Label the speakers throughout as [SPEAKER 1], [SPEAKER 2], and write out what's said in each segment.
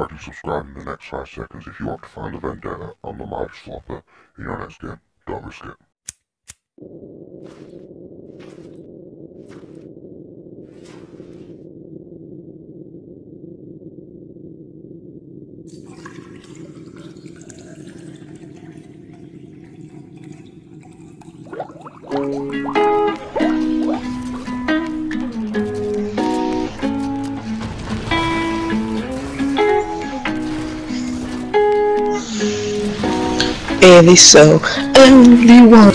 [SPEAKER 1] Like and subscribe in the next 5 seconds if you want to find the vendetta on the mighty slopper in your next game. Don't risk it.
[SPEAKER 2] And it's so only one.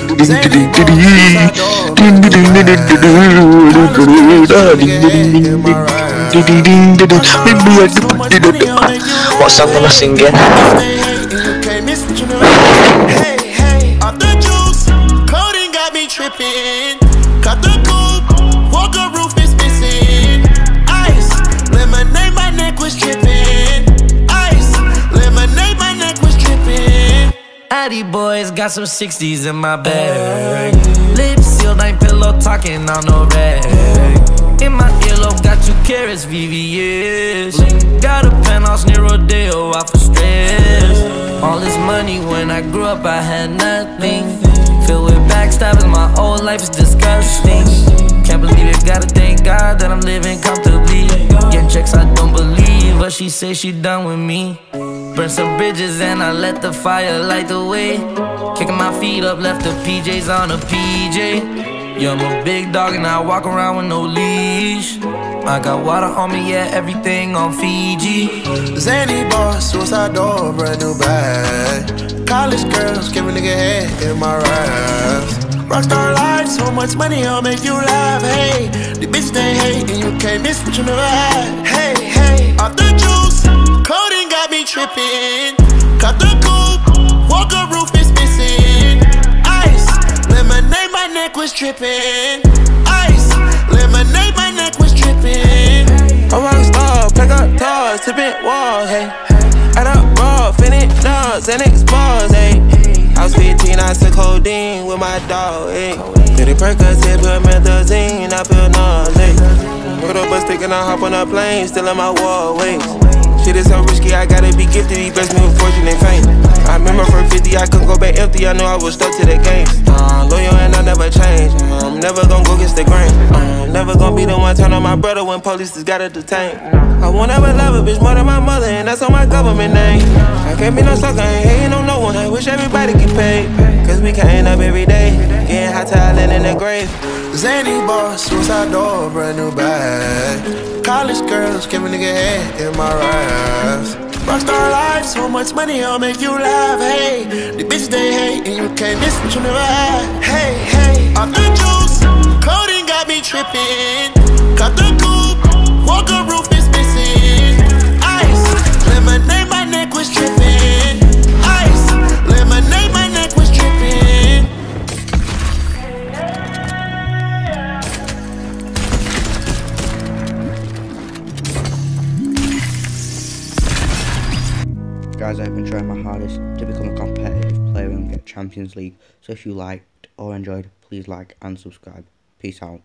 [SPEAKER 2] Song am I singing?
[SPEAKER 3] Addy boys got some 60s in my bag. Lips sealed, ain't pillow talking on no rag. In my earlobe, got two carats, VVS. Got a penthouse near Rodeo, off for stress. All this money when I grew up, I had nothing. Filled with backstabbing, my whole life is disgusting. Can't believe it, gotta thank God that I'm living comfortably. Getting checks, I don't believe, but she say she done with me. Burn some bridges and I let the fire light the way. Kicking my feet up, left the PJs on a PJ. Yeah, I'm a big dog and I walk around with no leash. I got water on me, yeah, everything on Fiji.
[SPEAKER 4] Zany boss, suicide door, brand new bag. College girls, give a nigga head in my raps. Rockstar life, so much money, I'll make you laugh. Hey, the bitch they hate, and you can't miss what you never had.
[SPEAKER 5] Dogs, and hey. I was 15, I took codeine with my dog, hey. Did it Percocet, promethazine, I feel nauseous. Put up a stick and I hop on a plane, still in my wall, wait. Shit is so risky, I gotta be gifted, he blessed me with fortune and fame. I remember from 50, I couldn't go back empty, I knew I was stuck to the game. Uh, loyal and I never change, I'm never gonna go against the grain. I'm never gonna be the one turn on my brother when police just gotta detain. I won't ever love a bitch more than my mother, and that's on my government name. I can't be no sucker, ain't hating on no one, I wish everybody get paid. Cause we can't up every day, getting hot talent in the grave.
[SPEAKER 4] Zany boss, suicide door, brand new bag. College girls, give a nigga head in my raps. Rockstar life, so much money, I'll make you laugh. Hey, the bitch they hate, and you can't miss what you never had. Hey, off the juice, codeine got me tripping. Cut the walker roof is missing. Ice, lemonade, my neck was tripping. Ice, lemonade, my neck was tripping.
[SPEAKER 6] Guys, I've been trying my hardest to become a competitive player and get Champions League. So if you liked or enjoyed, please like and subscribe. Peace out.